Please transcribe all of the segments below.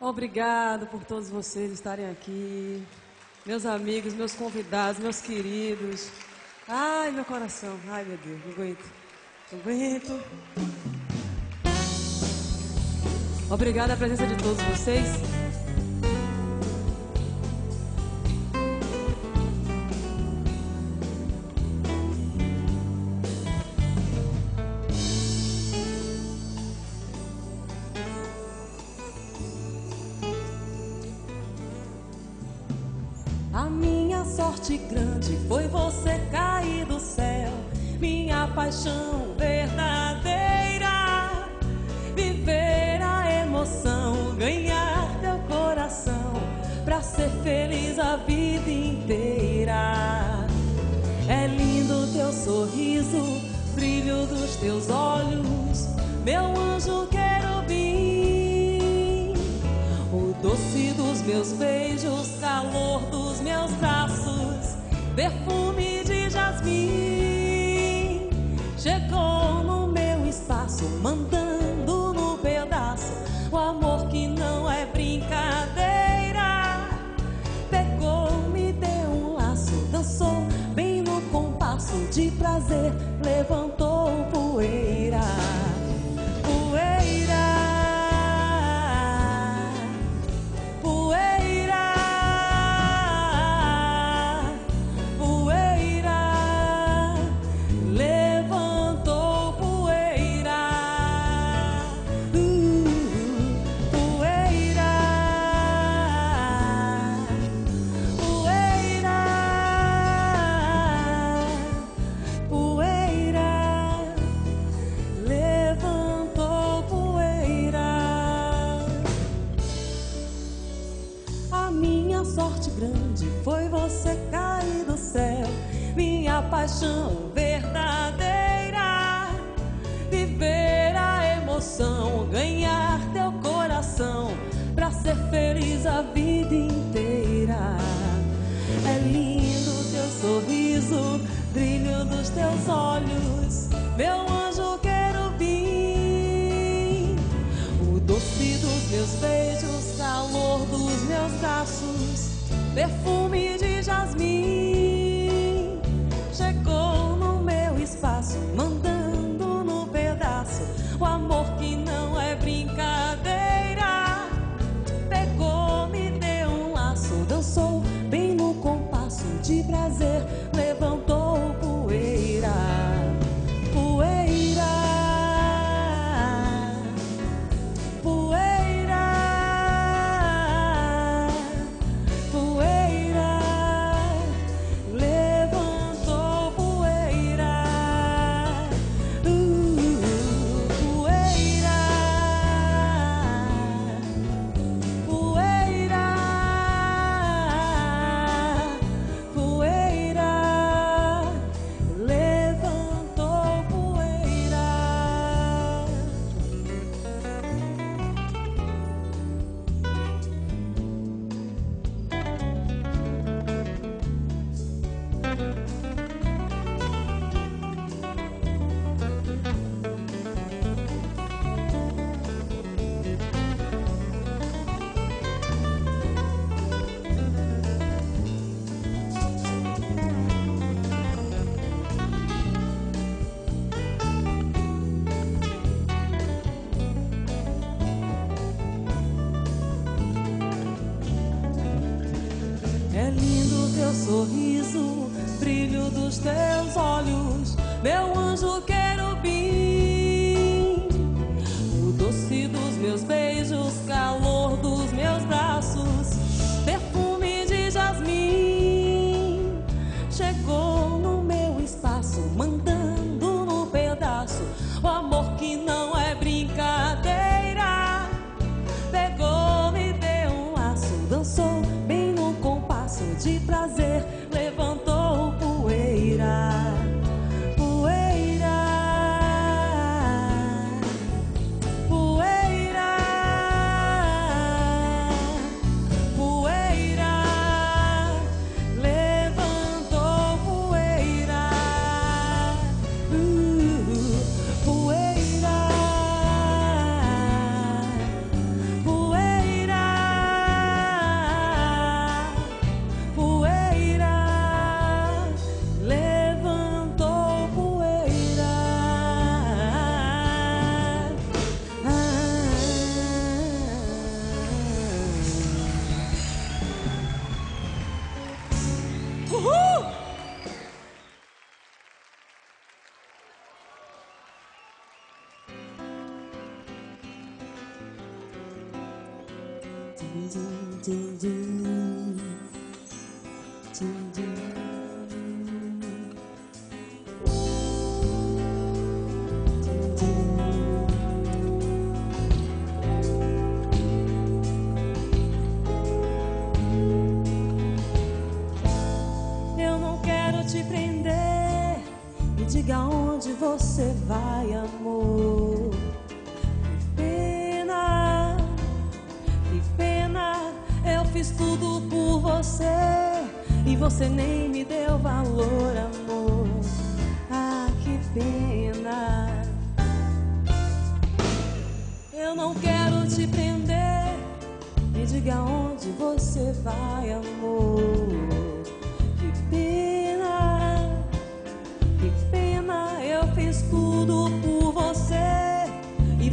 Obrigado por todos vocês estarem aqui. Meus amigos, meus convidados, meus queridos. Ai, meu coração. Ai, meu Deus, não aguento. Não aguento. Obrigada a presença de todos vocês. sorrir.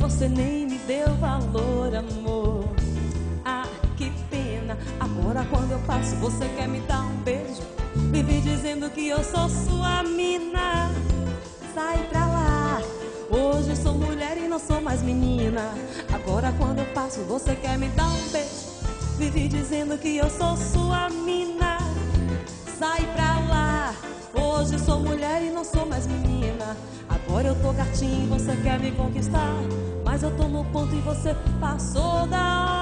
você nem me deu valor, amor. Ah, que pena. Agora quando eu passo, você quer me dar um beijo. Vive dizendo que eu sou sua mina. Sai pra lá. Hoje sou mulher e não sou mais menina. Agora quando eu passo, você quer me dar um beijo. Vive dizendo que eu sou sua mina. Sai pra lá. Hoje sou mulher e não sou mais menina. Agora eu tô gatinho, você quer me conquistar. Mas eu tô no ponto e você passou da hora.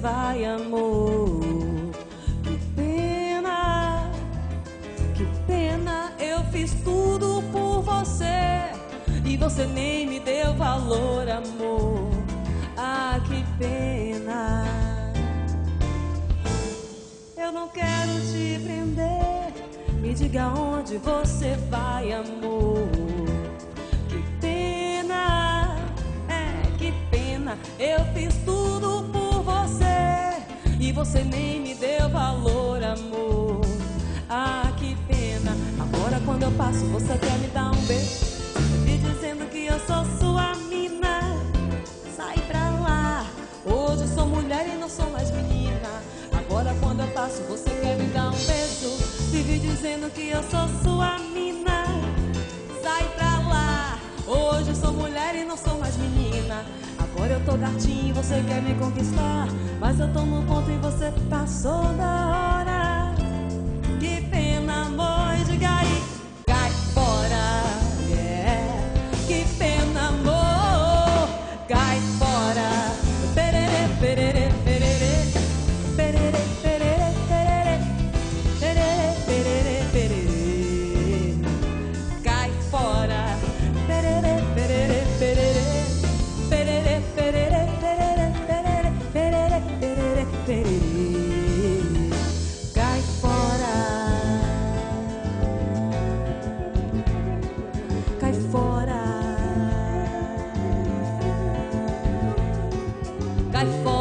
vai, amor. Que pena, que pena, eu fiz tudo por você e você nem me deu valor, amor. Ah, que pena. Eu não quero te prender. Me diga onde você vai, amor. Que pena, é que pena, eu fiz tudo você nem me deu valor, amor. Ah, que pena. Agora quando eu passo, você quer me dar um beijo. Me dizendo que eu sou sua mina. Sai pra lá. Hoje sou mulher e não sou mais menina. Agora quando eu passo, você quer me dar um beijo. Vive dizendo que eu sou sua mina. Sai pra lá. Hoje sou mulher e não sou mais menina. Agora eu tô gatinho e você quer me conquistar. Mas eu tô no ponto e você passou da hora. I fall.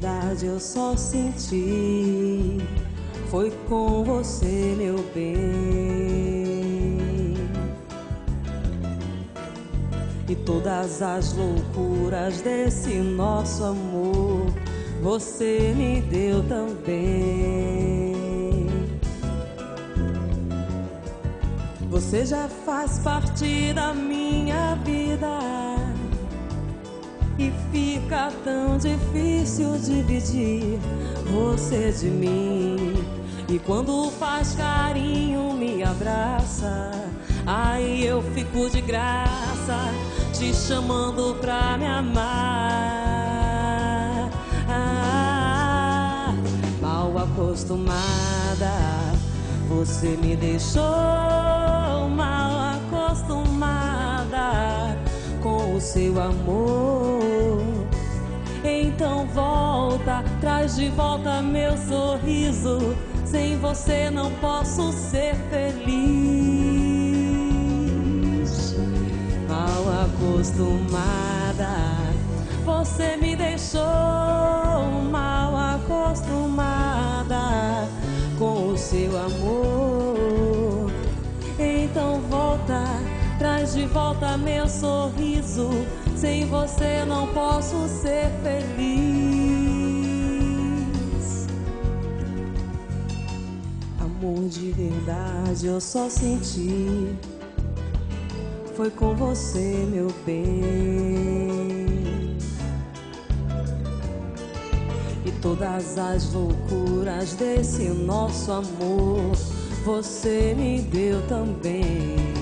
Verdade eu só senti. Foi com você, meu bem. E todas as loucuras desse nosso amor, você me deu também. Você já faz parte da minha vida. Fica tão difícil dividir você de mim. E quando faz carinho, me abraça. Aí eu fico de graça, te chamando pra me amar. Ah, mal acostumada, você me deixou mal acostumada com o seu amor. Então volta, traz de volta meu sorriso. Sem você não posso ser feliz. Mal acostumada, você me deixou mal acostumada com o seu amor. Então volta, traz de volta meu sorriso. Sem você não posso ser feliz. Amor de verdade eu só senti. Foi com você, meu bem. E todas as loucuras desse nosso amor, você me deu também.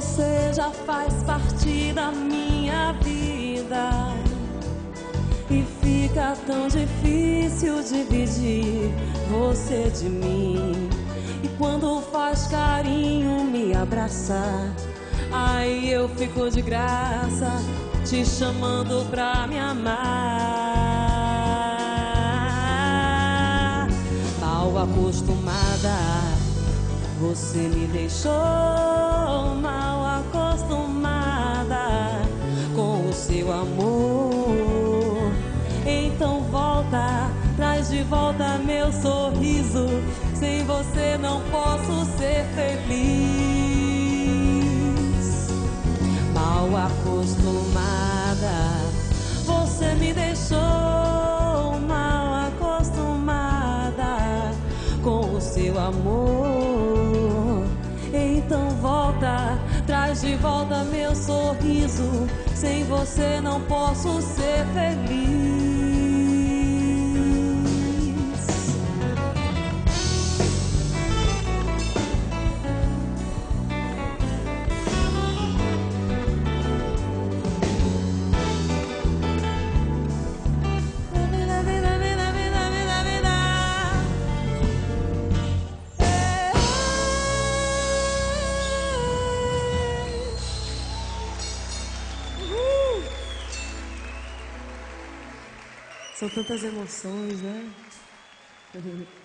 Você já faz parte da minha vida. E fica tão difícil dividir você de mim. E quando faz carinho, me abraçar. Aí eu fico de graça, te chamando pra me amar. Mal acostumada, você me deixou mal acostumada com o seu amor. Então volta, traz de volta meu sorriso. Sem você não posso ser feliz. Mal acostumada, você me deixou mal acostumada com o seu amor. Traz de volta meu sorriso. Sem você não posso ser feliz. São tantas emoções, né?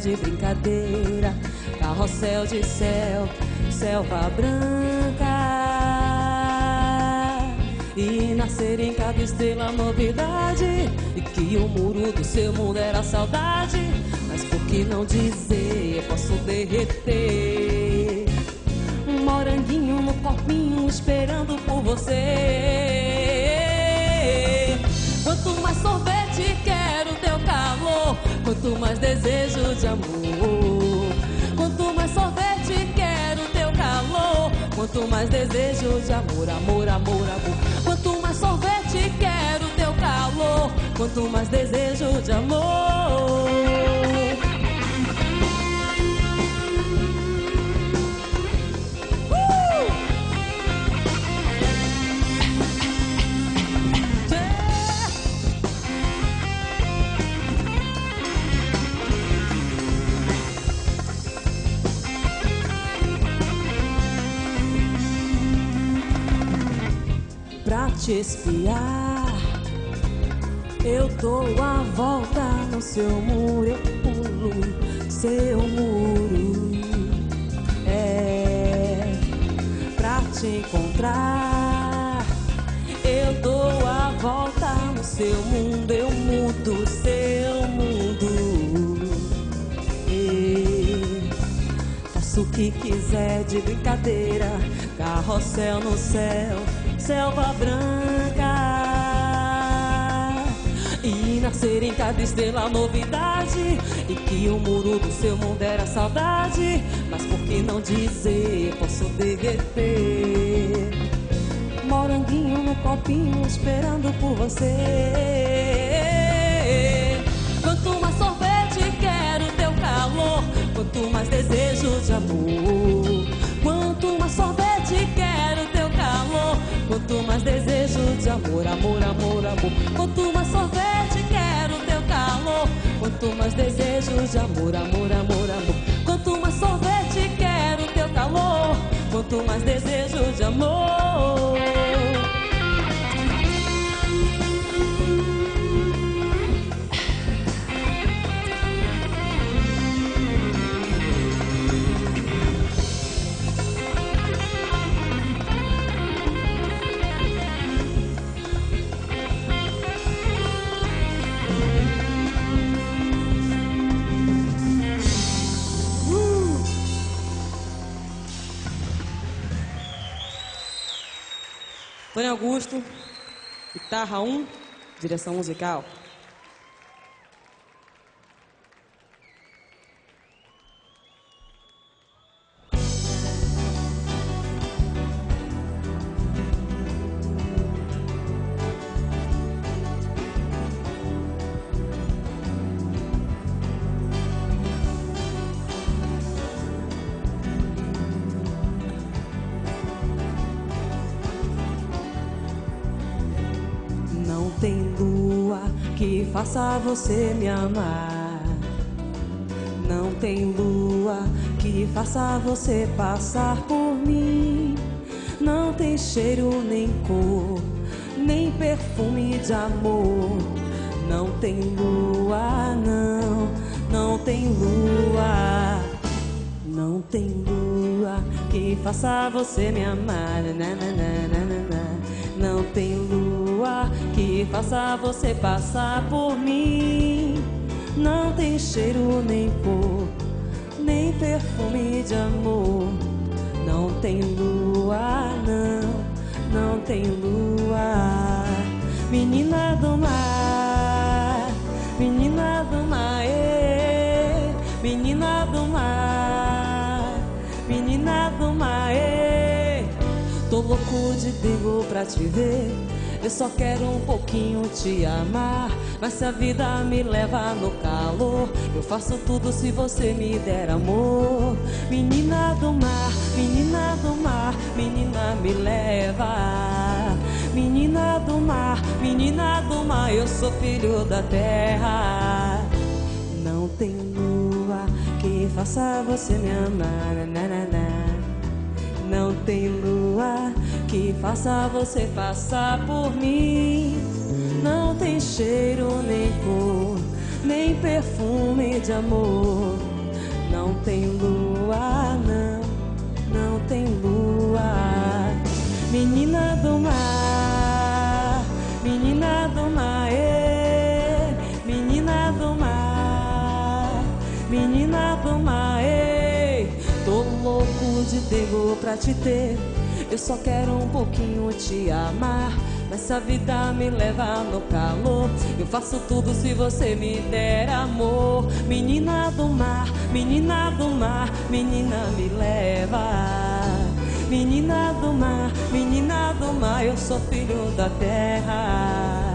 de brincadeira, carrossel de céu, selva branca. E nascer em cada estrela novidade, e que o muro do seu mundo era saudade. Mas por que não dizer, eu posso derreter? Um moranguinho no copinho esperando por você. Desejo de amor. Quanto mais sorvete quero teu calor. Quanto mais desejo de amor, amor, amor, amor. Quanto mais sorvete quero teu calor. Quanto mais desejo de amor. Te espiar. Eu dou a volta no seu muro, eu pulo seu muro. É pra te encontrar. Eu dou a volta no seu mundo, eu mudo seu mundo. Faço o que quiser de brincadeira, carrossel no céu selva branca. E nascer em cada estrela novidade. E que o muro do seu mundo era saudade. Mas por que não dizer posso derreter? Moranguinho no copinho esperando por você. Quanto mais sorvete quero teu calor. Quanto mais desejo de amor mais desejo de amor, amor, amor, amor. Quanto mais sorvete quero teu calor. Quanto mais desejo de amor, amor, amor, amor. Quanto mais sorvete quero teu calor. Quanto mais desejo de amor. Tony Augusto, guitarra 1, direção musical. Faça você me amar. Não tem lua que faça você passar por mim. Não tem cheiro nem cor, nem perfume de amor. Não tem lua, não, não tem lua. Não tem lua que faça você me amar. Não tem lua que faça você passar por mim. Não tem cheiro nem cor, nem perfume de amor. Não tem lua, não, não tem lua. Menina do mar, menina do mar, eh, menina do mar, menina do mar, eh. Tô louco de bigo pra te ver eu só quero um pouquinho te amar. Mas se a vida me leva no calor, eu faço tudo se você me der amor. Menina do mar, menina do mar, menina me leva. Menina do mar, menina do mar, eu sou filho da terra. Não tem lua que faça você me amar. Não tem lua que faça você passar por mim. Não tem cheiro, nem cor, nem perfume de amor. Não tem lua, não, não tem lua. Menina do mar, menina do mar, eh, menina do mar, menina do mar, eh. Tô louco de tempo pra te ter eu só quero um pouquinho te amar. Mas a vida me leva no calor, eu faço tudo se você me der amor. Menina do mar, menina do mar, menina me leva. Menina do mar, menina do mar, eu sou filho da terra.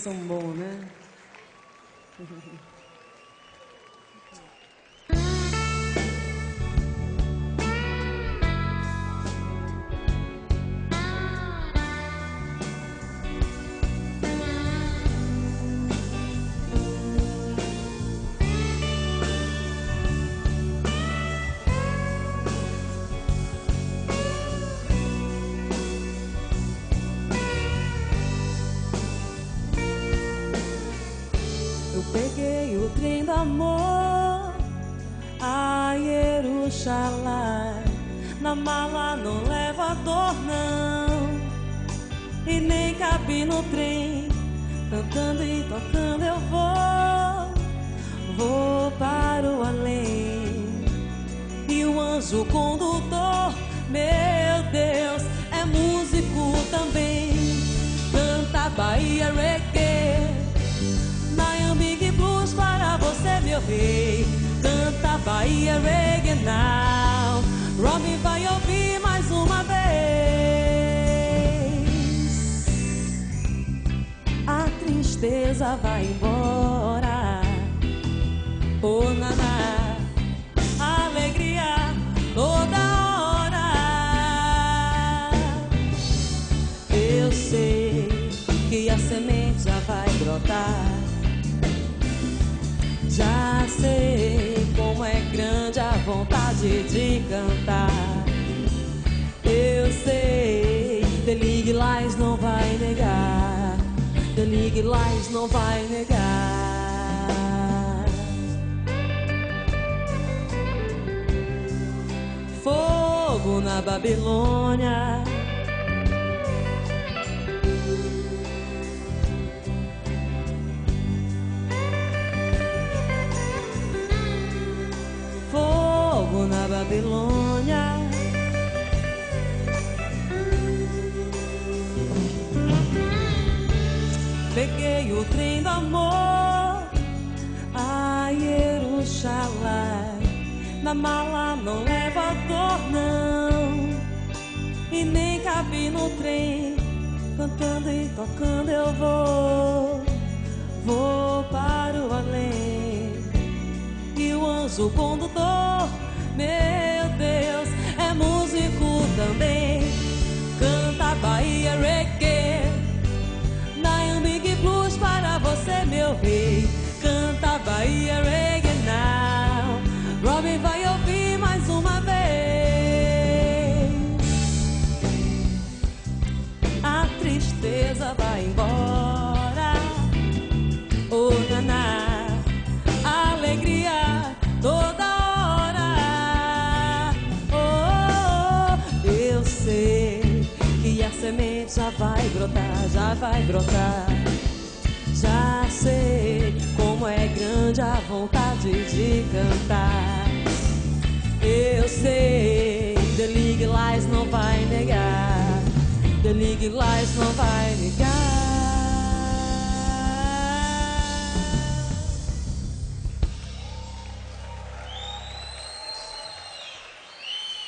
São bons, né? amor no trem. Cantando e tocando eu vou. Vou para o além. E o anjo condutor, meu Deus, é músico também. Canta Bahia Reggae meu rei. Canta Bahia Regional. Robin tristeza vai embora. Oh, naná. Alegria toda hora. Eu sei que a semente já vai brotar. Já sei como é grande a vontade de cantar. Eu sei, The League Lies não vai negar. Lies não vai negar. Fogo na Babilônia. na Babilônia. Jerusalém. Na mala não leva dor, não. E nem cabe no trem. Cantando e tocando eu vou. Vou para o além. E o anjo condutor meu Deus, é músico também. Canta Bahia Reggae, Big Blues para você, meu rei. Canta Bahia Reggae já vai brotar, já vai brotar. Já sei como é grande a vontade de cantar. Eu sei, The Lies não vai negar. The Lies não vai negar.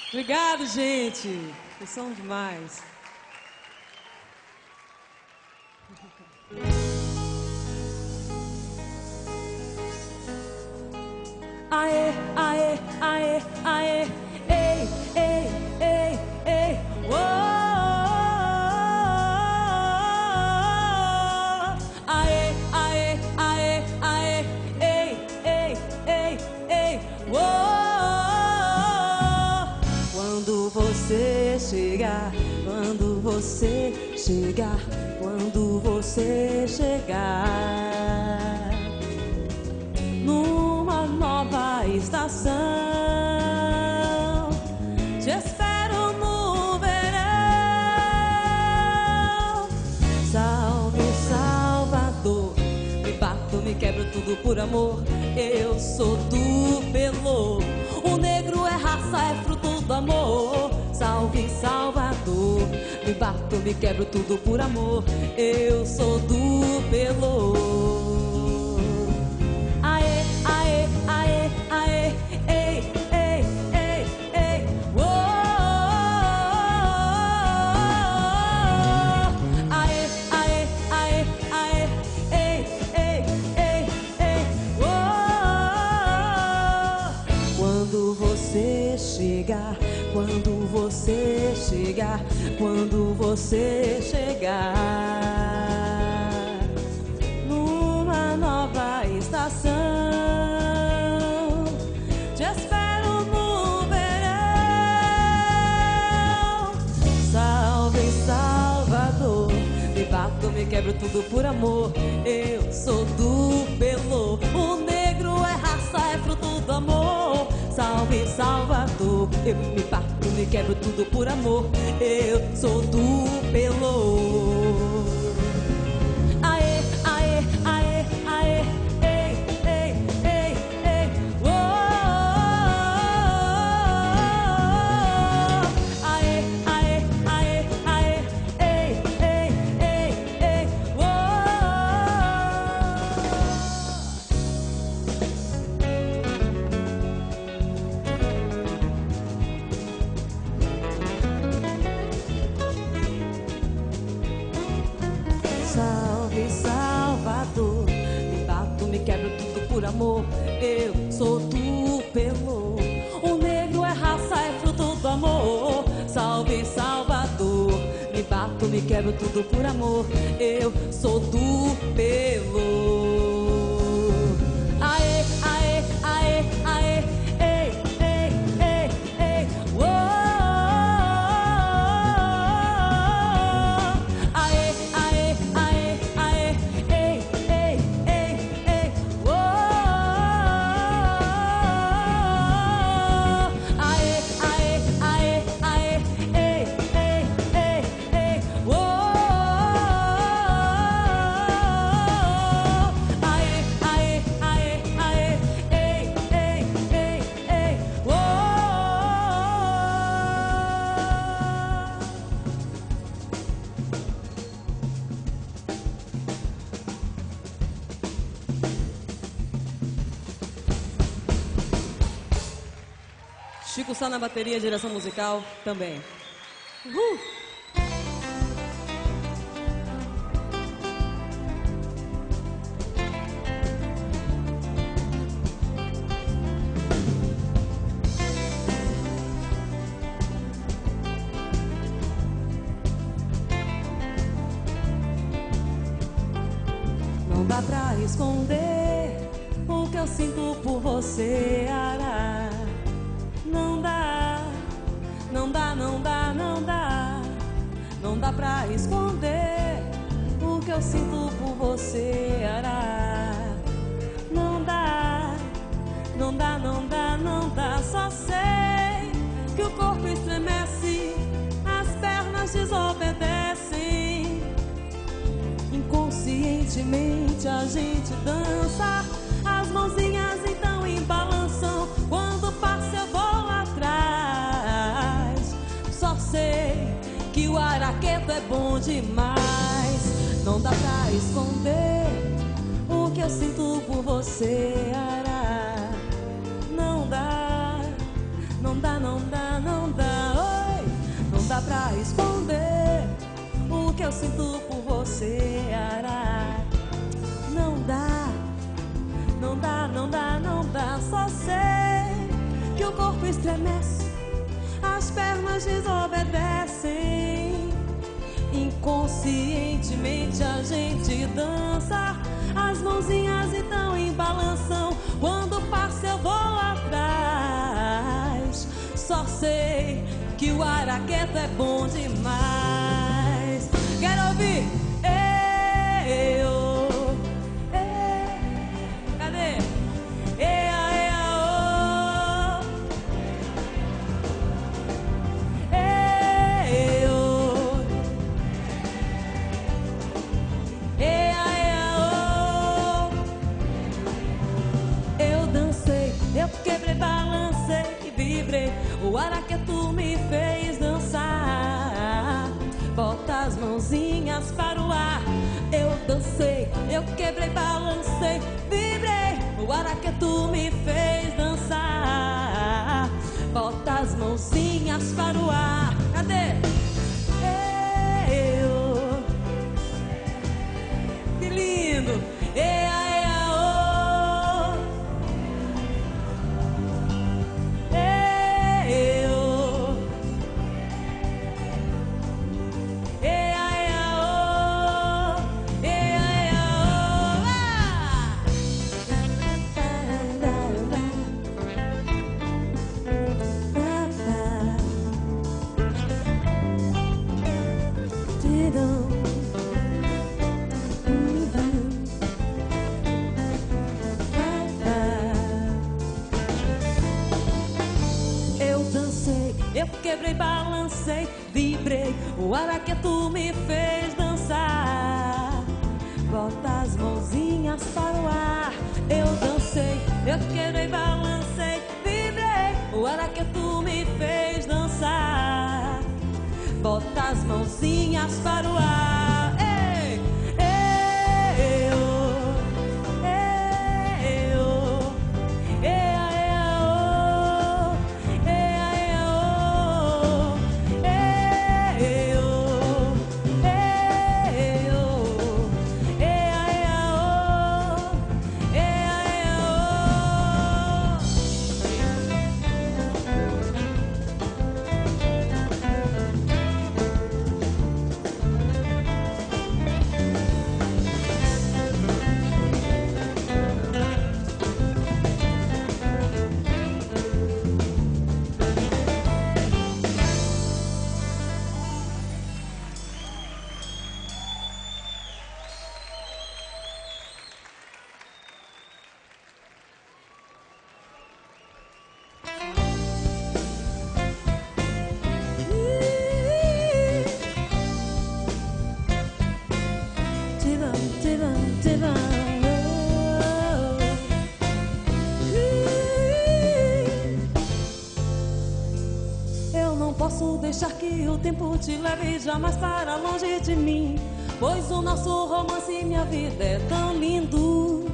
Obrigado, gente. Vocês são demais. I aê, aê, ei, ei, ei, ei, oh, aê, aê, aê, aê, ei, ei, ei, ei, quando você chegar, quando você chegar, quando você chegar. Numa nova estação. Te espero no verão. Salve, Salvador. Me bato, me quebro tudo por amor. Eu sou do pelo. O negro é raça, é fruto do amor. Salve, Salvador. Me bato, me quebro tudo por amor. Eu sou do pelo. Você chegar numa nova estação. Te espero no verão. Salve, Salvador. Me bato, me quebro tudo por amor. Eu sou do pelo. O negro é raça, é fruto do amor. Salve, Salvador. Eu me quebro tudo por amor. Eu sou do pelo. Na bateria, direção musical também. Inconscientemente a gente dança, as mãozinhas então embalançam. Quando passa eu vou atrás. Só sei que o araqueto é bom demais. Não dá pra esconder o que eu sinto por você, Ara. Não dá, não dá, não dá, não dá. Oi, não dá pra esconder o que eu sinto por você, Ara. Não dá, não dá, não dá. Só sei que o corpo estremece, as pernas desobedecem. Inconscientemente a gente dança, as mãozinhas então em balanção. Quando passa eu vou atrás. Só sei que o araqueto é bom demais. Eu quebrei, balancei, vibrei. O araquetu me fez dançar. Bota as mãozinhas para o ar, cadê? Quebrei, balancei, vibrei. O araquetu me fez dançar. Bota as mãozinhas para o ar. Eu dancei, eu quebrei, balancei, vibrei. O araquetu me fez dançar. Bota as mãozinhas para o ar. O tempo te leve jamais para longe de mim. Pois o nosso romance minha vida é tão lindo.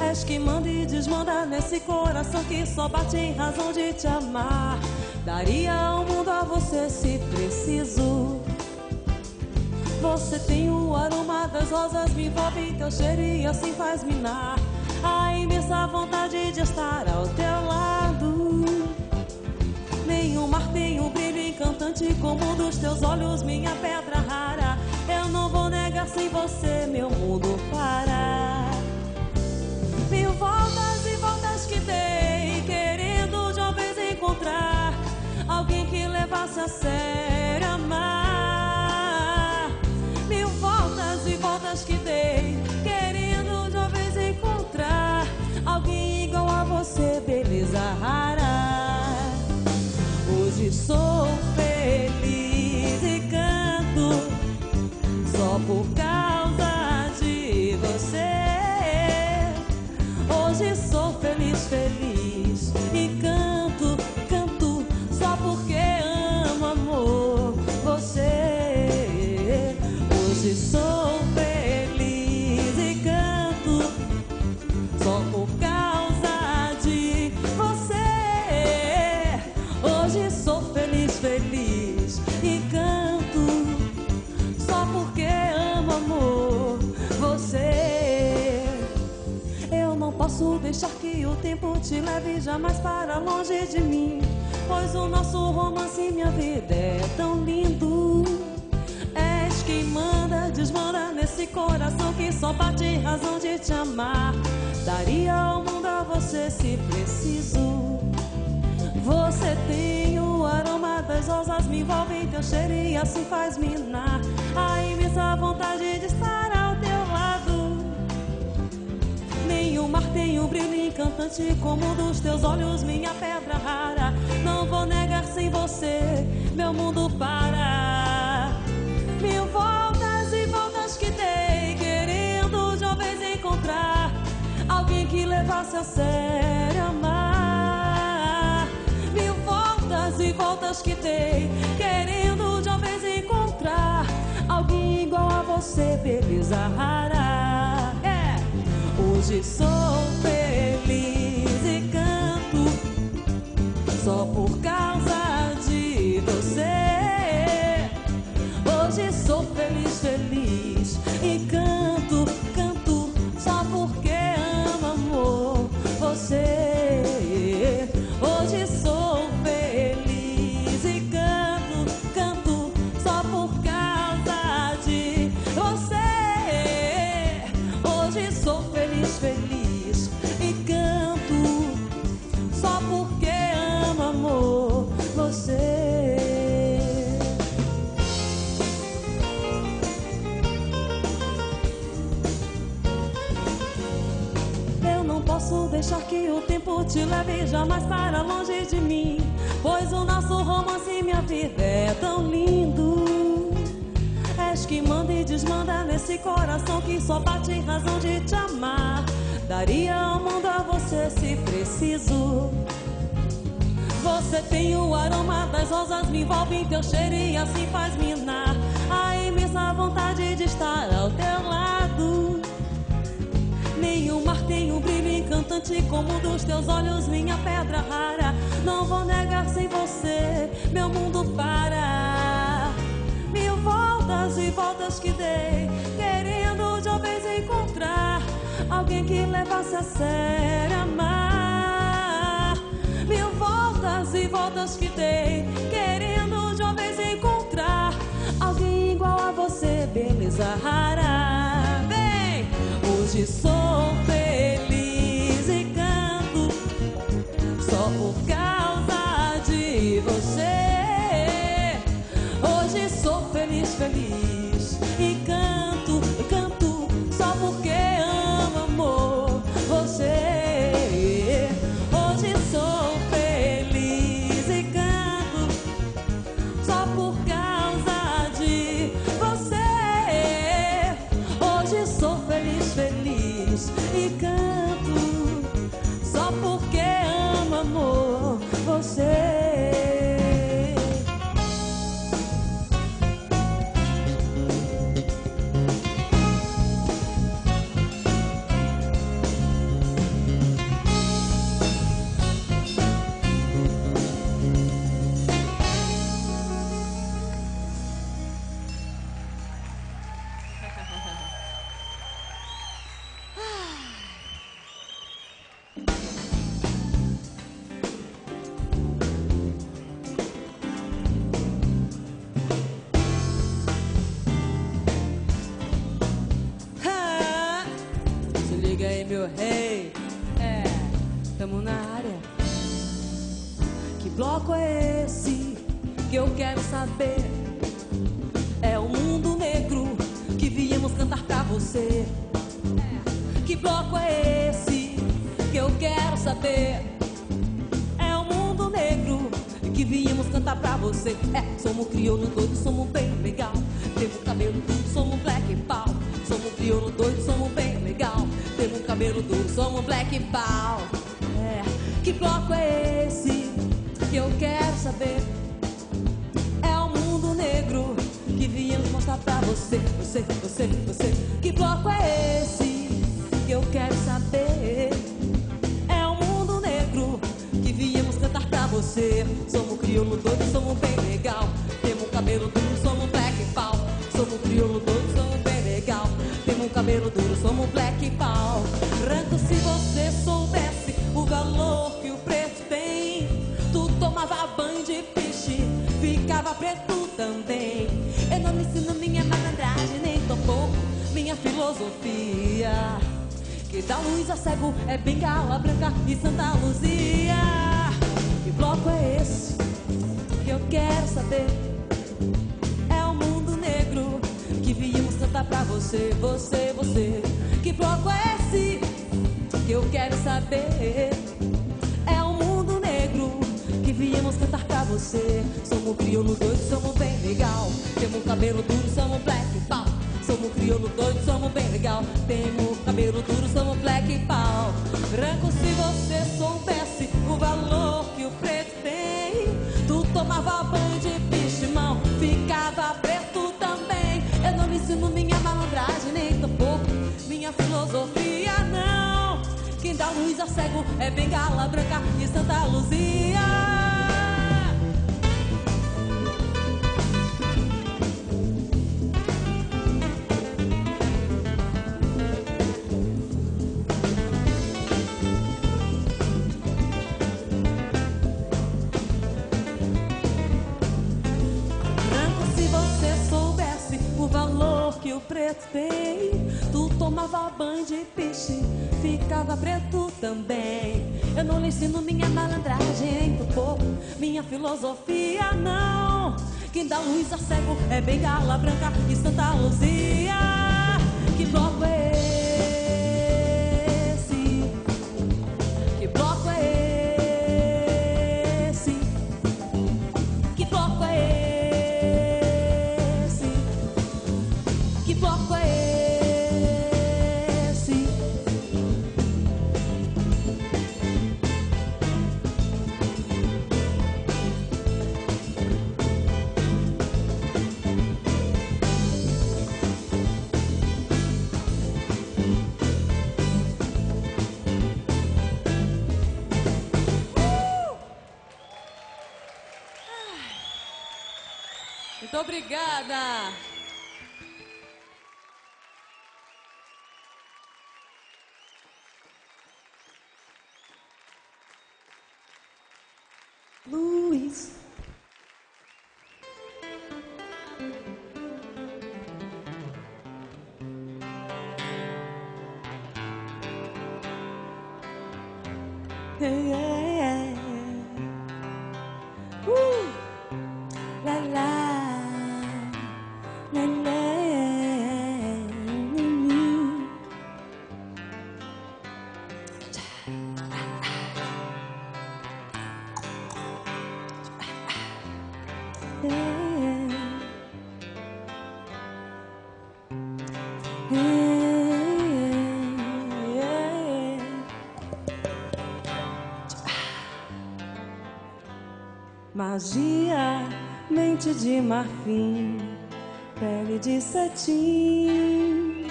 És que manda e desmanda nesse coração que só bate em razão de te amar. Daria o mundo a você se preciso. Você tem o aroma das rosas, me envolve teu cheiro e assim faz minar a imensa vontade de estar ao teu lado. Nenhum mar tem um brilho encantante como o dos teus olhos, minha pedra rara. Eu não vou negar sem você, meu mundo parar. Mil voltas e voltas que dei, querendo de uma vez encontrar alguém que levasse a sério feliz, o tempo te leve jamais para longe de mim. Pois o nosso romance minha vida é tão lindo. És quem manda, desmanda nesse coração que só bate razão de te amar. Daria ao mundo a você se preciso. Você tem o aroma das rosas, me envolve em teu cheiro e assim faz minar a imensa vontade um brilho encantante como dos teus olhos, minha pedra rara. Não vou negar sem você, meu mundo para. Mil voltas e voltas que dei, querendo de uma vez encontrar alguém que levasse a sério amar. Mil voltas e voltas que dei, querendo de uma vez encontrar alguém igual a você, beleza rara. Hoje sou feliz e canto só por te leve jamais para longe de mim. Pois o nosso romance e minha vida é tão lindo. És que manda e desmanda nesse coração que só bate em razão de te amar. Daria ao mundo a você se preciso. Você tem o aroma das rosas, me envolve em teu cheiro e assim faz minar a imensa vontade de estar ao teu lado. Nenhum mar tem um brilho encantante como dos teus olhos, minha pedra rara. Não vou negar sem você, meu mundo para. Mil voltas e voltas que dei, querendo de uma vez encontrar alguém que levasse a sério amar. Mil voltas e voltas que dei, querendo de uma vez encontrar alguém igual a você, beleza rara. Meu rei. É, tamo na área. Que bloco é esse que eu quero saber? É o mundo negro que viemos cantar pra você. É, Que bloco é esse que eu quero saber? É o mundo negro que viemos cantar pra você. É, somos crioulo doido, somos bem legal. Temos cabelo somos black pau. Somos crioulo doido, somos bem legal. Temos cabelo duro, somos black pau. É, que bloco é esse que eu quero saber? É o mundo negro que viemos mostrar pra você, você, você, você. Que bloco é esse que eu quero saber? É o mundo negro que viemos cantar pra você. Somos crioulo doido, somos bem legal. Temos cabelo duro, somos black pau. Somos crioulo doido, cabelo duro, somos black pau. Ranco se você souber valor que o preto tem. Tu tomava banho de peixe, ficava preto também. Eu não me ensino minha malandragem, nem tampouco minha filosofia. Que dá luz a cego é bengala branca e Santa Luzia. Que bloco é esse que eu quero saber? Cantar pra você, você, você. Que bloco é esse que eu quero saber? É o mundo negro que viemos cantar pra você. Somos crioulos doidos, somos bem legal. Temos cabelo duro, somos black pau. Somos crioulo doido, somos bem legal. Temos cabelo duro, somos black pau. Branco, se você soubesse o valor que o preto tem, tu tomava banho Quem dá luz a cego é bengala branca e Santa Luzia. Branco, se você soubesse o valor que o preto tem, tu tomava banho de peixe, ficava preto também. Eu não lhe ensino minha malandragem, por pouco, minha filosofia não. Quem dá luz a cego é bengala branca e Santa Luzia. Que bloco é Muito obrigada. Luiz. Yeah, yeah, Magia, mente de marfim, pele de cetim,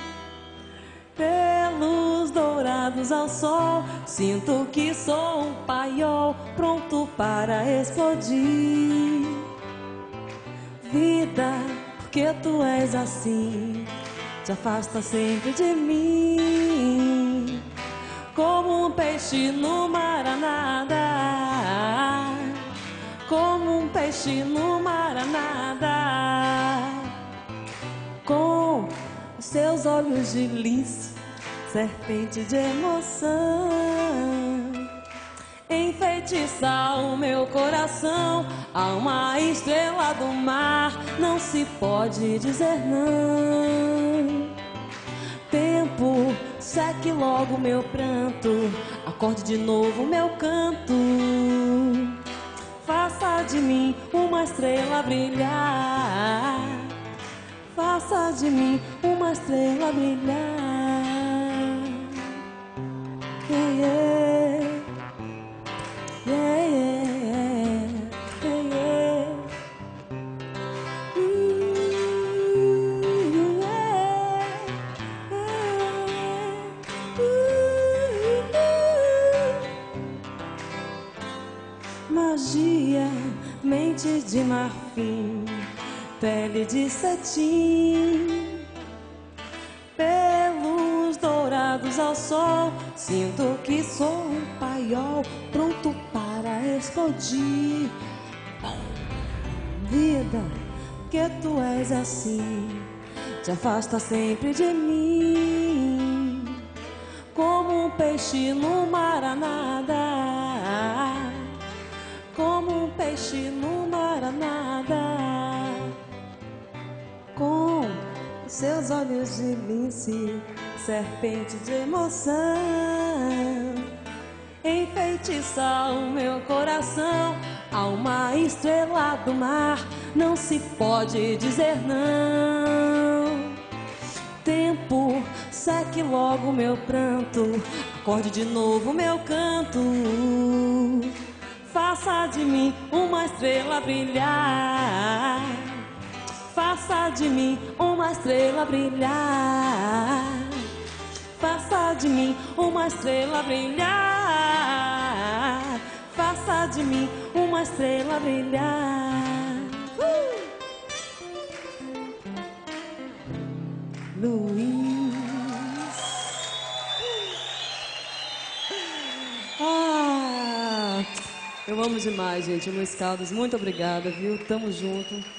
pelos dourados ao sol. Sinto que sou um paiol pronto para explodir. Vida, porque tu és assim, te afasta sempre de mim. Como um peixe no mar a nadar, peixe no mar a nadar, com seus olhos de lince, serpente de emoção enfeitiça o meu coração. Há uma estrela do mar, não se pode dizer não. Tempo, seque logo meu pranto, acorde de novo meu canto. Faça de mim uma estrela brilhar. Faça de mim uma estrela brilhar. Cetim, pelos dourados ao sol. Sinto que sou um paiol pronto para explodir. Vida, que tu és assim, te afasta sempre de mim. Como um peixe no mar a nada, seus olhos de lince, serpente de emoção, enfeitiça o meu coração. Uma estrela do mar, não se pode dizer não. Tempo, seque logo meu pranto, acorde de novo meu canto. Faça de mim uma estrela brilhar. Faça de mim uma estrela brilhar. Faça de mim uma estrela brilhar. Faça de mim uma estrela brilhar. Uh! Luiz. Ah, eu amo demais, gente. Luiz Caldas, muito obrigada, viu? Tamo junto.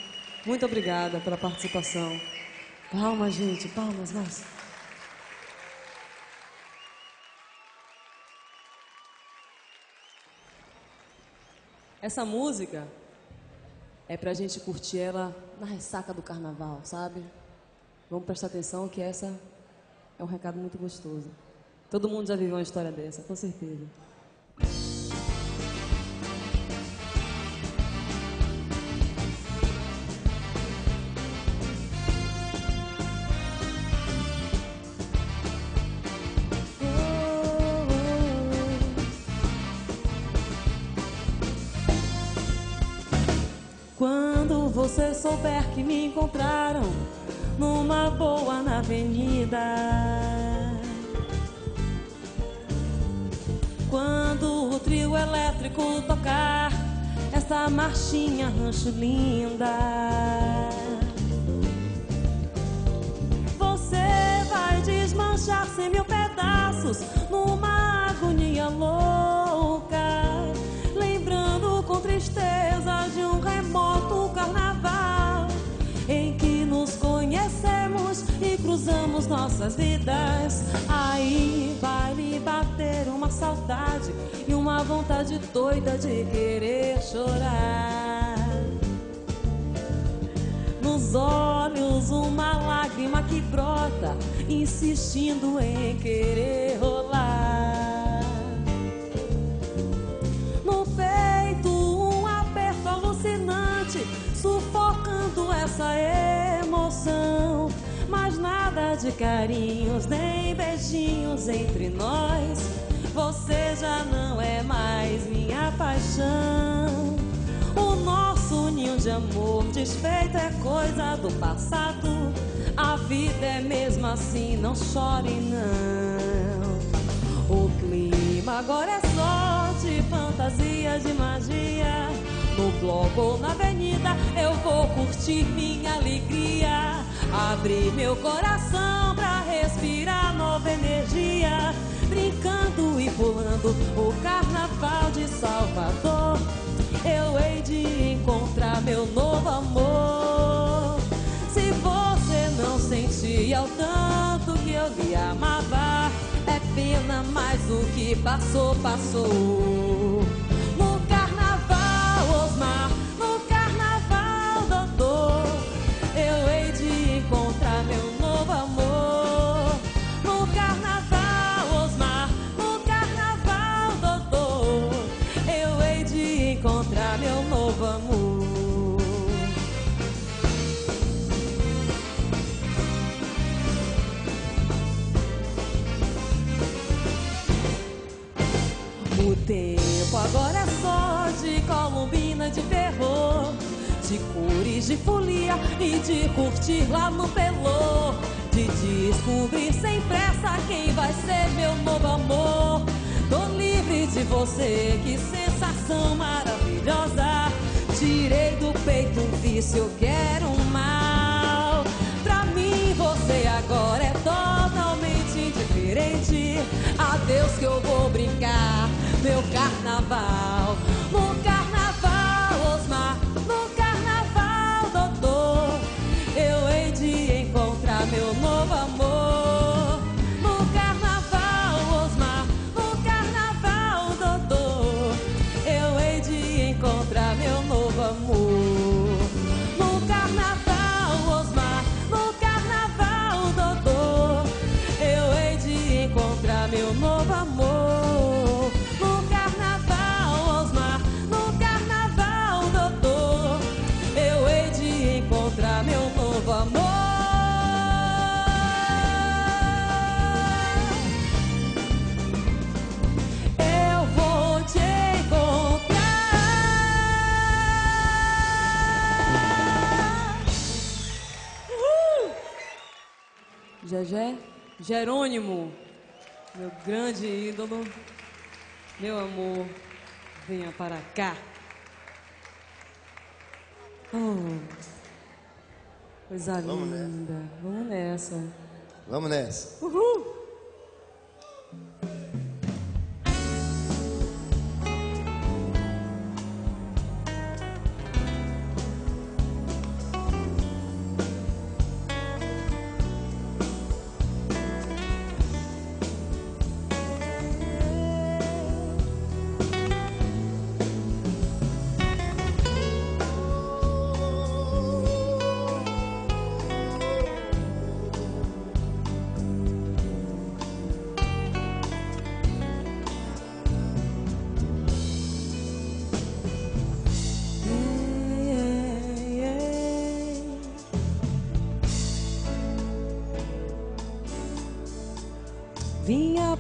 Muito obrigada pela participação. Palmas, gente, palmas, nossa. Essa música é pra gente curtir ela na ressaca do carnaval, sabe? Vamos prestar atenção que essa é um recado muito gostoso. Todo mundo já viveu uma história dessa, com certeza. Que me encontraram numa boa na avenida. Quando o trio elétrico tocar essa marchinha rancho linda. Você vai desmanchar-se em mil pedaços numa agonia louca, lembrando com tristeza de um remoto carnaval cruzamos nossas vidas. Aí vai lhe bater uma saudade e uma vontade doida de querer chorar. Nos olhos uma lágrima que brota, insistindo em querer rolar. No peito um aperto alucinante, sufocando essa emoção. Nada de carinhos nem beijinhos entre nós. Você já não é mais minha paixão. O nosso ninho de amor desfeito é coisa do passado. A vida é mesmo assim, não chore não. O clima agora é só de fantasia, de magia. No bloco ou na avenida eu vou curtir minha alegria. Abrir meu coração pra respirar nova energia. Brincando e pulando o carnaval de Salvador. Eu hei de encontrar meu novo amor. Se você não sentia o tanto que eu lhe amava, é pena, mas o que passou, passou. colombina de terror, de cores de folia e de curtir lá no pelô, de descobrir sem pressa quem vai ser meu novo amor. Tô livre de você, que sensação maravilhosa. Tirei do peito um vício, eu quero um mal. Pra mim, você agora é totalmente indiferente. Adeus, que eu vou brincar, meu carnaval. Gegé Jerônimo, meu grande ídolo, meu amor, venha para cá. Oh, coisa Vamos linda. Nessa. Vamos nessa. Vamos nessa. Uhul.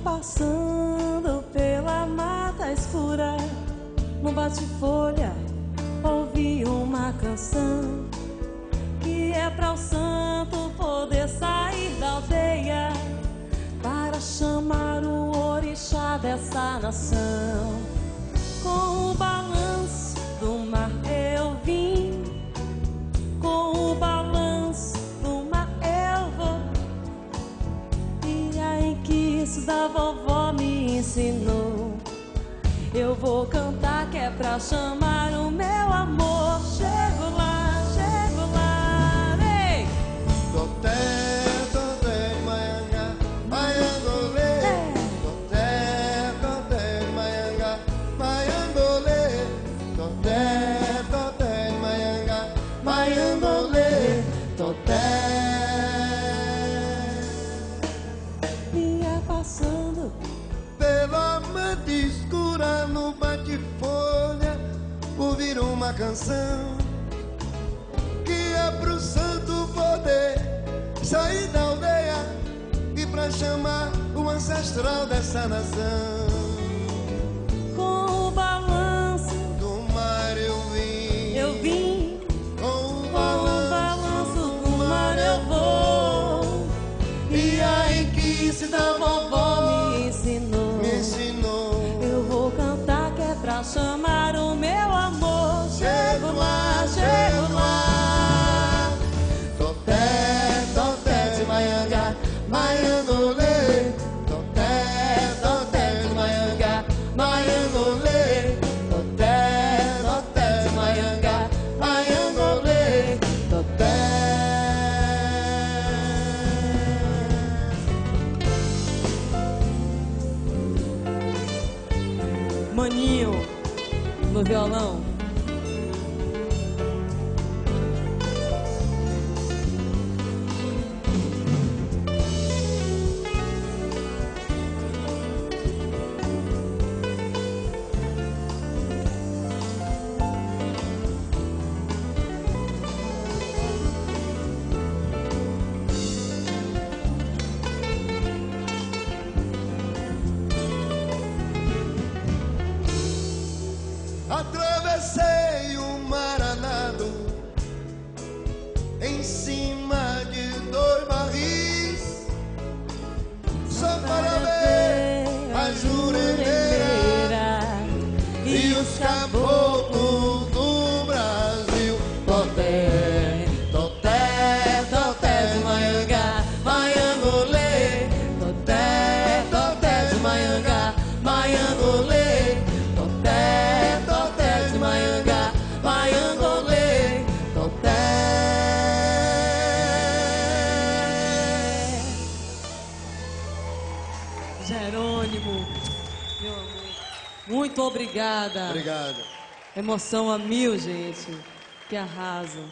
Passando pela mata escura, no bate-folha, ouvi uma canção que é para o santo poder sair da aldeia para chamar o orixá dessa nação. Com o balanço do mar ensinou. Eu vou cantar que é pra chamar o meu amor. Chego lá, chego lá, ei! Toté, pra chamar o ancestral dessa nação. Jerônimo, meu amor. Muito obrigada. Obrigado. Emoção a mil, gente. Que arrasa.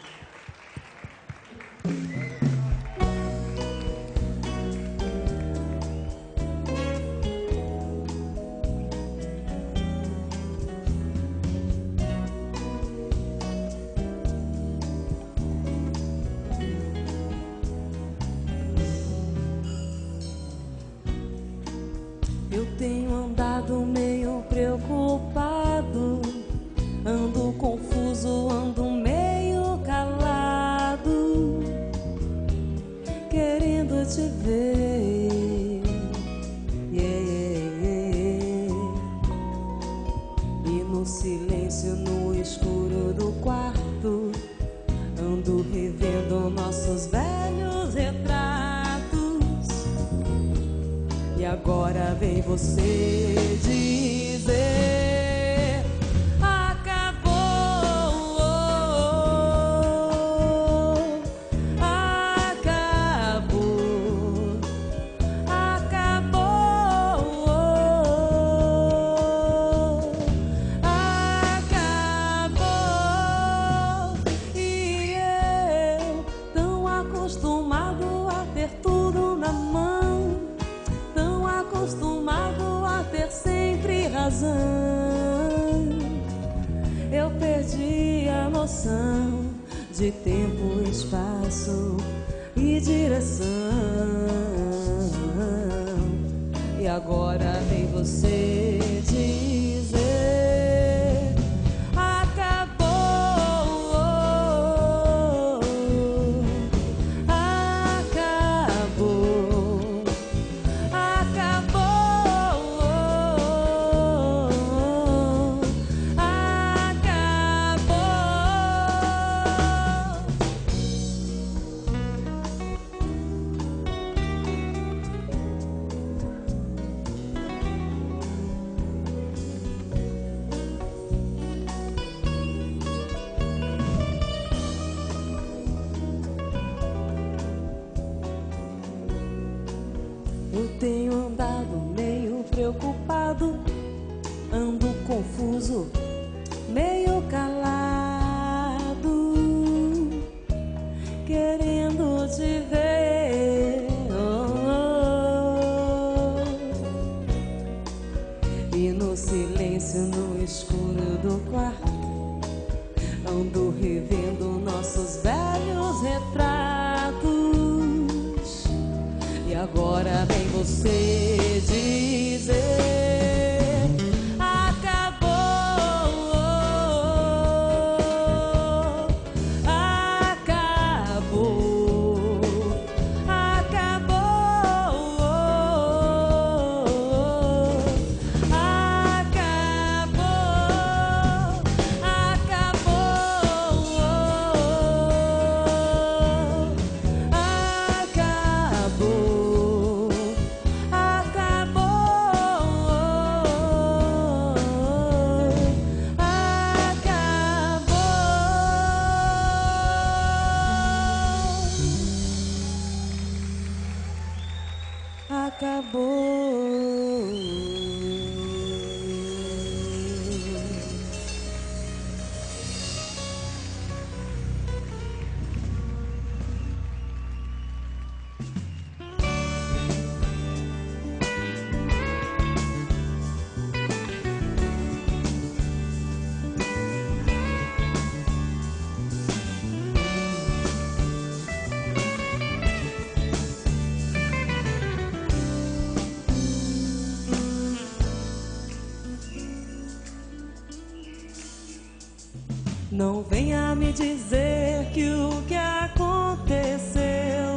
Não venha me dizer que o que aconteceu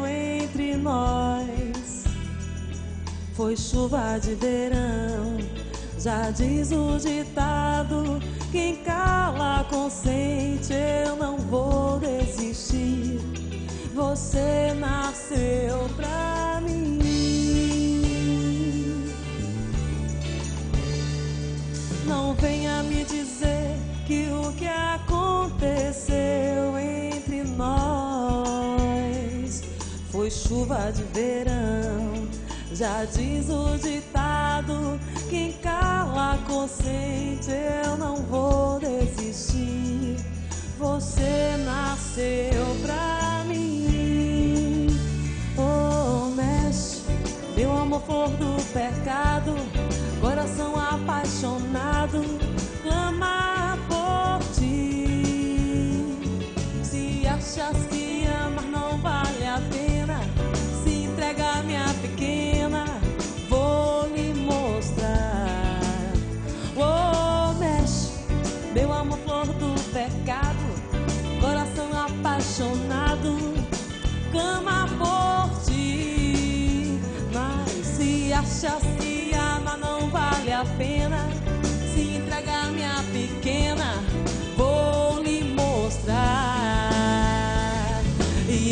entre nós foi chuva de verão. Já diz o ditado: quem cala consente, eu não vou desistir. Você nasceu foi chuva de verão. Já diz o ditado: quem cala consente, eu não vou desistir. Você nasceu.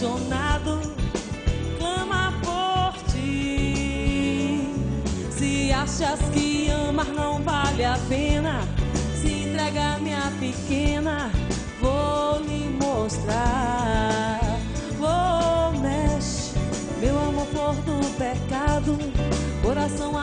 apaixonado clama por ti. Se achas que amar não vale a pena, se entrega minha pequena, vou lhe mostrar. Vou oh, mexe meu amor por do pecado, coração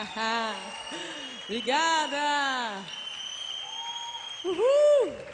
Obrigada! Uhul!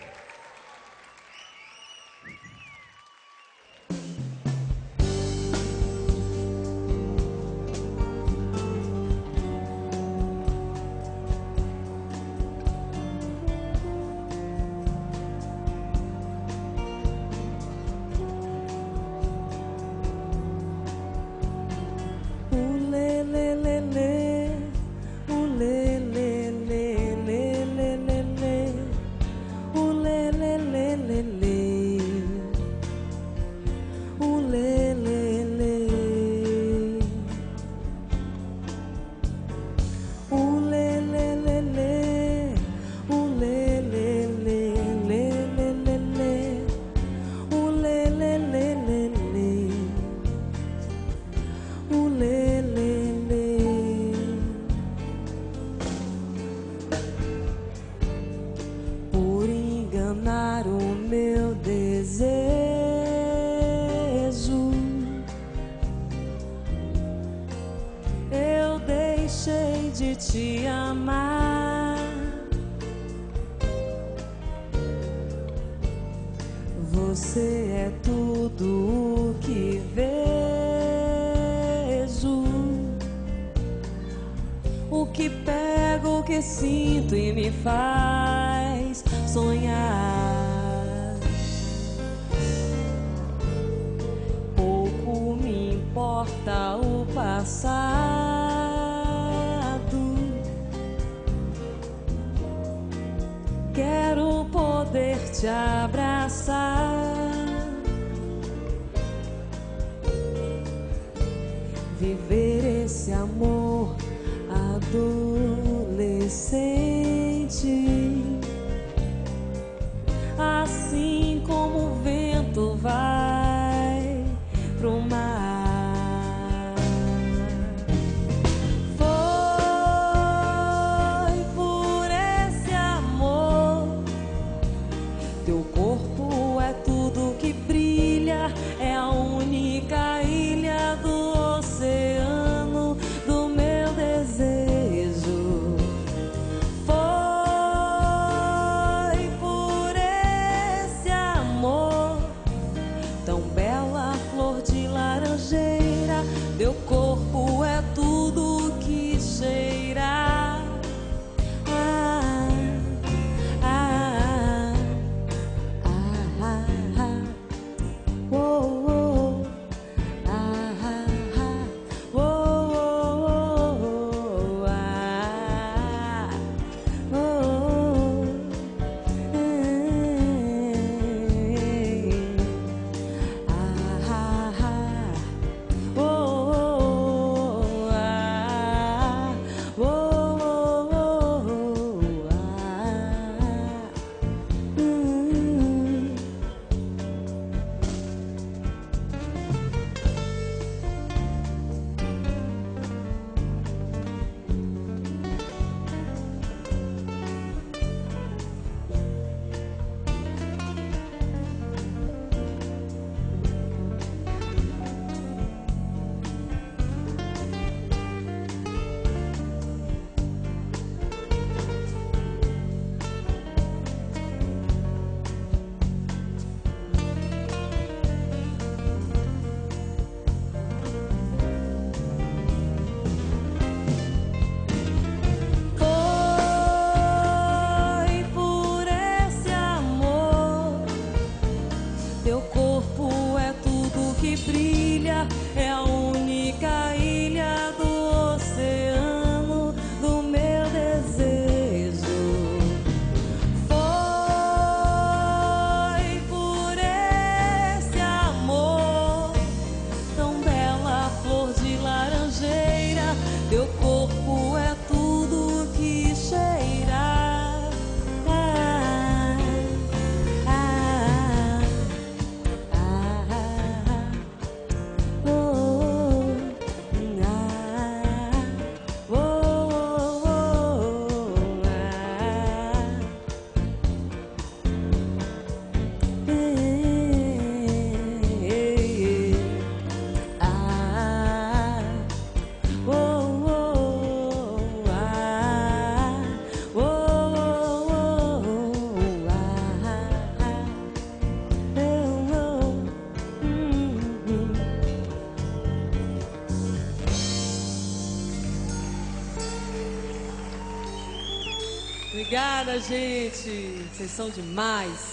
Obrigada, gente. Vocês são demais.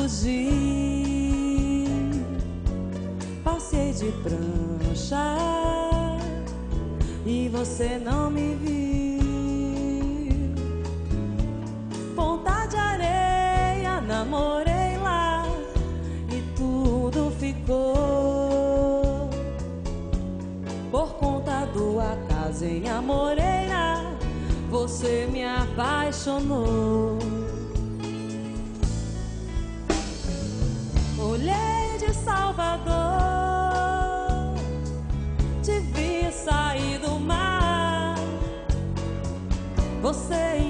fugi. Passei de prancha e você não me viu. Ponta de areia, namorei lá e tudo ficou por conta do acaso em Amoreira. Você me apaixonou. Salvador, te vi sair do mar. Você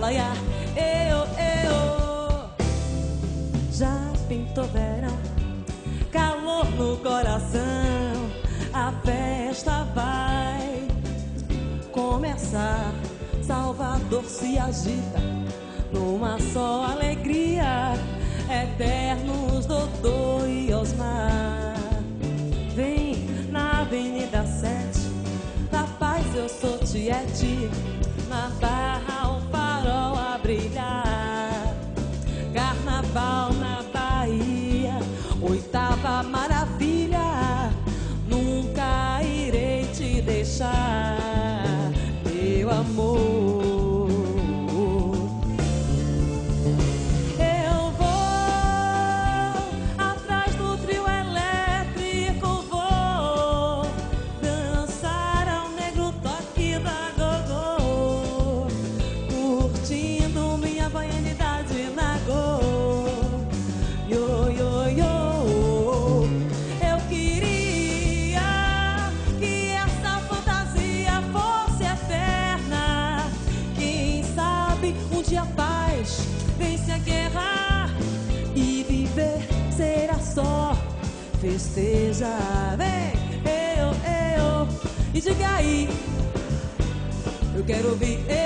Laia, eu, eu. Já pintou verão, calor no coração. A festa vai começar. Salvador se agita numa só alegria eternos Dodô e Osmar. Vem na Avenida 7, da paz eu sou Tiete, na barra Carnaval quero ouvir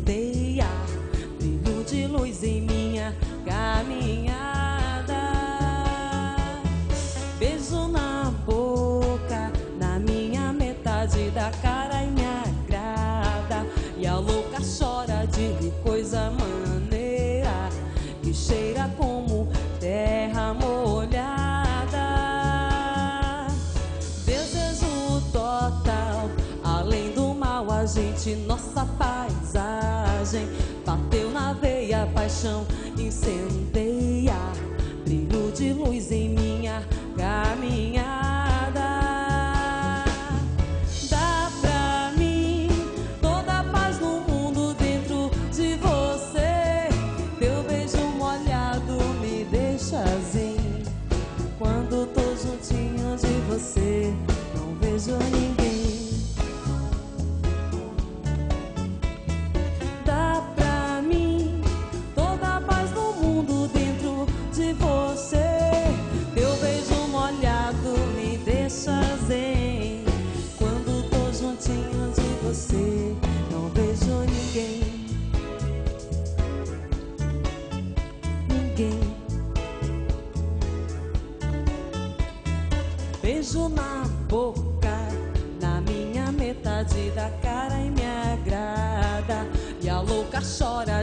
caminhada. Beijo na boca, na minha metade da cara e me agrada. E a louca chora de coisa maneira que cheira como terra molhada. Desejo total, além do mal, a gente, nossa paisagem. Bateu na veia, paixão incendeia. Brilho de luz em minha caminhada.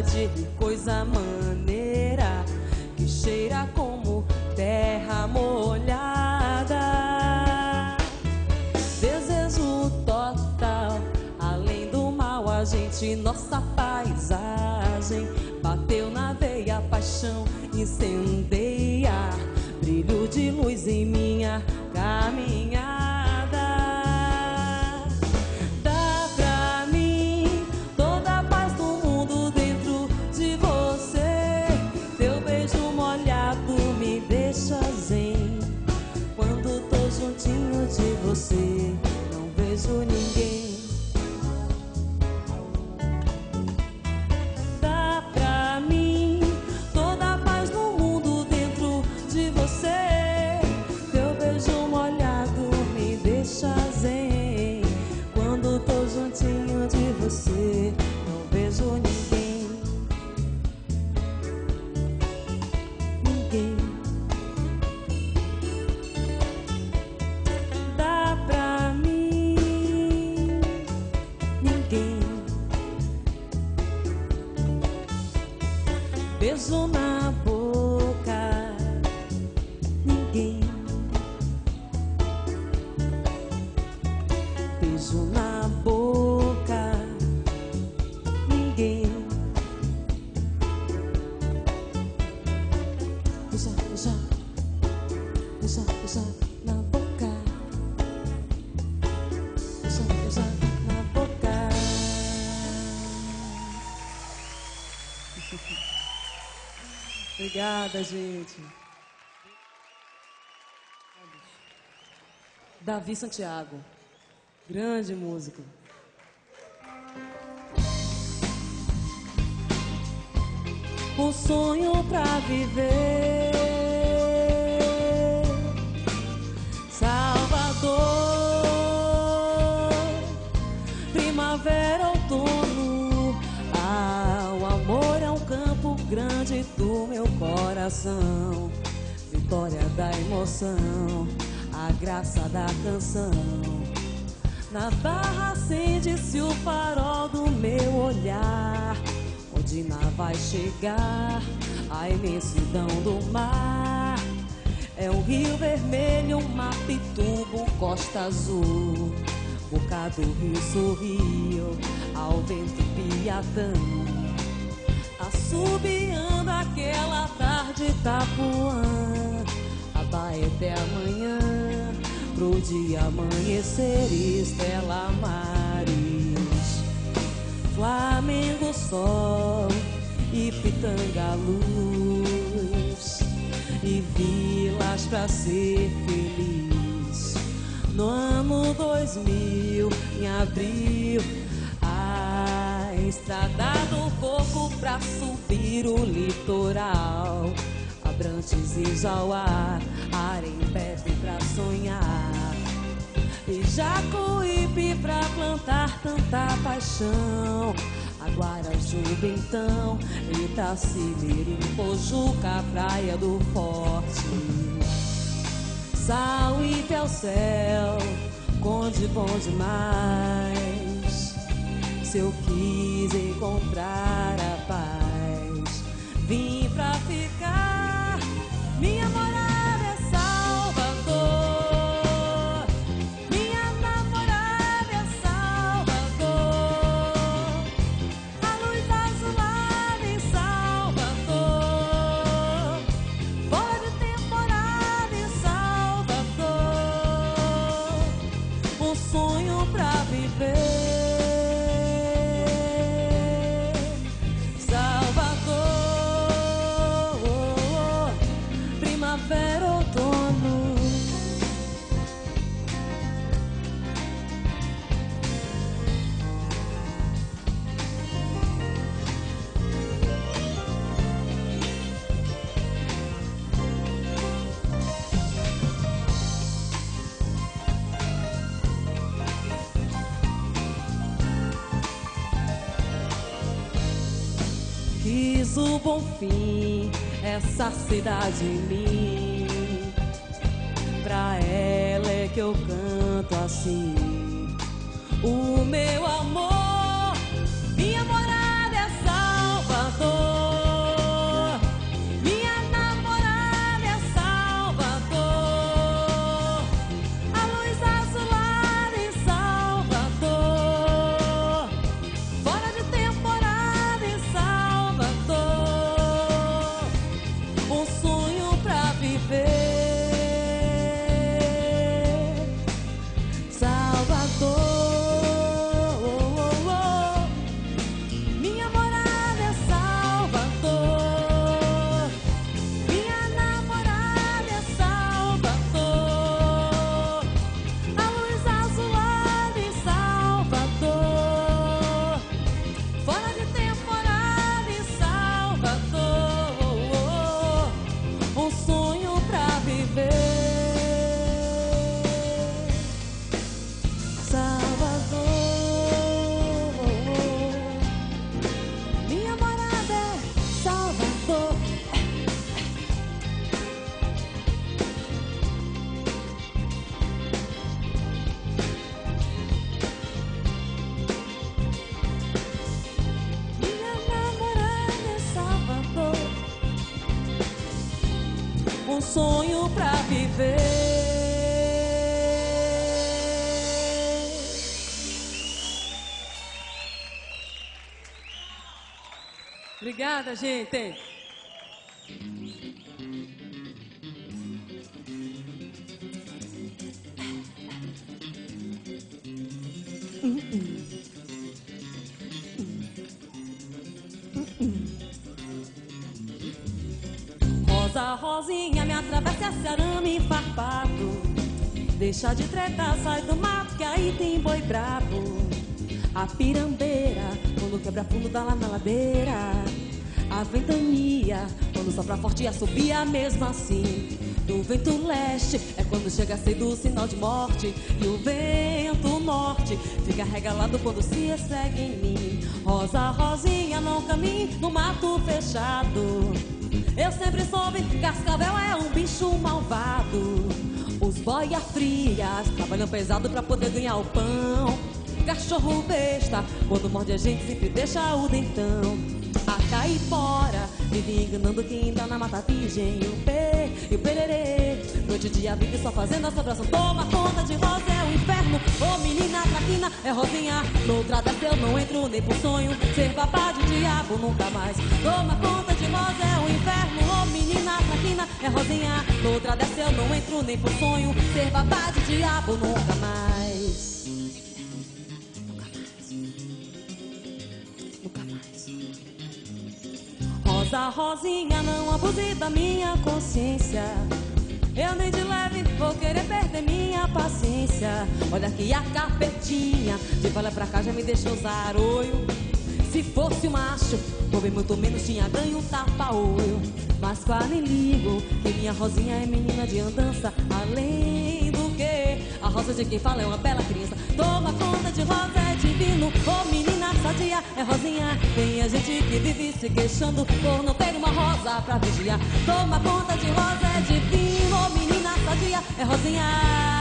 De coisa maneira que cheira como terra molhada. Desejo total, além do mal, a gente, nossa paisagem. Bateu na veia, paixão incendeia. Brilho de luz em minha caminhada. Beijo Obrigada, gente. Davi Santiago, grande músico. Um sonho pra viver, Salvador, primavera, grande do meu coração. Vitória da emoção, a graça da canção. Na barra acende-se o farol do meu olhar. Onde na vai chegar a imensidão do mar. É um rio vermelho, um mapitubo, costa azul. Boca do rio sorriu ao vento piatão. Assobiando aquela tarde Itapuã. Abaeté amanhã Pro dia amanhecer Estela Maris. Flamengo sol e Pitanga luz. E vilas pra ser feliz. No ano 2000, em abril estrada do coco pra subir o litoral. Abrantes e Jauá, Arembebe pra sonhar. E Jacuípe pra plantar. tanta paixão. Aguarajuba então, Itacimirim, Pojuca, Praia do Forte. Sal e teu céu, conde bom demais. Se eu quis encontrar a paz, vim Quis o bom fim, essa cidade em mim. Pra ela é que eu canto assim. O meu amor, Obrigada, gente. Rosa, rosinha, me atravessa esse arame farpado. Deixa de treta, sai do mato, que aí tem boi brabo. A pirambeira, quando quebra fundo, lá na. A ventania, quando sopra forte, assobia mesmo assim. Do vento leste, é quando chega cedo o sinal de morte. E o vento norte, fica regalado quando se segue em mim. Rosa, rosinha, não caminhe no mato fechado. Eu sempre soube que Cascavel é um bicho malvado. Os boia frias trabalham pesado pra poder ganhar o pão. Cachorro besta, quando morde a gente sempre deixa o dentão. Vive quem tá na mata virgem. O pé e o pererê, noite e dia vive só fazendo a sobração. Toma conta de rosa é o inferno. Ô menina traquina é rosinha. Noutra dessa eu não entro nem por sonho. Ser babá de diabo nunca mais. Toma conta de rosa é o inferno. Ô menina traquina é rosinha. Noutra dessa eu não entro nem por sonho. Ser babá de diabo nunca mais. Rosa, rosinha, não abuse da minha consciência. Eu nem de leve vou querer perder minha paciência. Olha aqui a carpetinha, de lá pra cá já me deixou zarolho. Se fosse um macho, talvez muito menos tinha ganho um tapa-olho. Mas quase nem ligo, que minha rosinha é menina de andança. Além do que, a rosa de quem fala é uma bela criança. Toma conta de rosa é divino. Oh, menina sadia, é rosinha. Tem a gente que vive se queixando por não ter uma rosa pra vigiar. Toma conta de rosa, é divino. Menina sadia, é rosinha.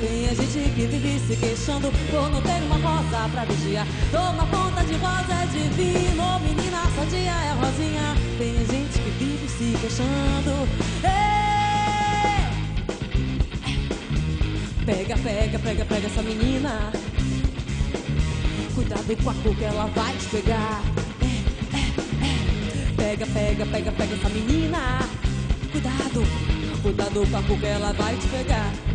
Tem gente que vive se queixando por não ter uma rosa pra vigiar. Toma ponta de rosa é divino. Menina sadia é rosinha. Tem gente que vive se queixando. Ei! Pega, pega, pega, pega essa menina. Cuidado com a cor que ela vai te pegar. Pega, pega, pega, pega essa menina. Cuidado, cuidado com a cor que ela vai te pegar.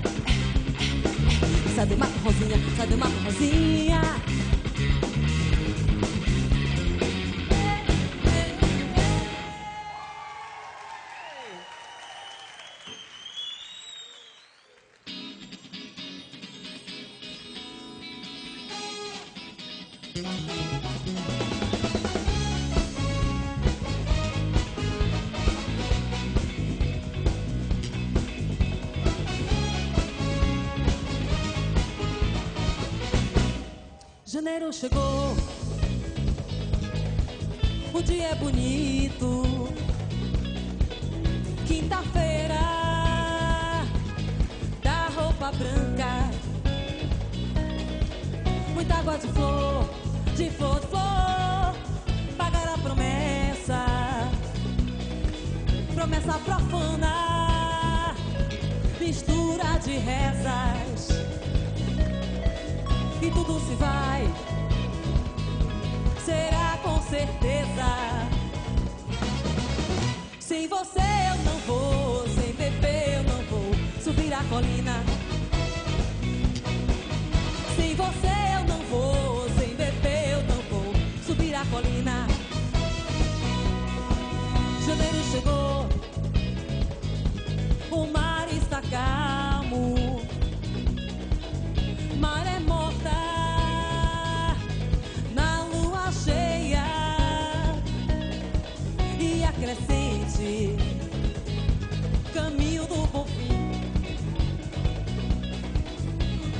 Sai do mato, Rosinha, sai do mato, Rosinha. Promessa profana, mistura de rezas e tudo se vai. Será com certeza. Sem você eu não vou, sem beber eu não vou subir a colina. O mar está calmo. Maré caminho do bom fim.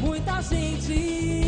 Muita gente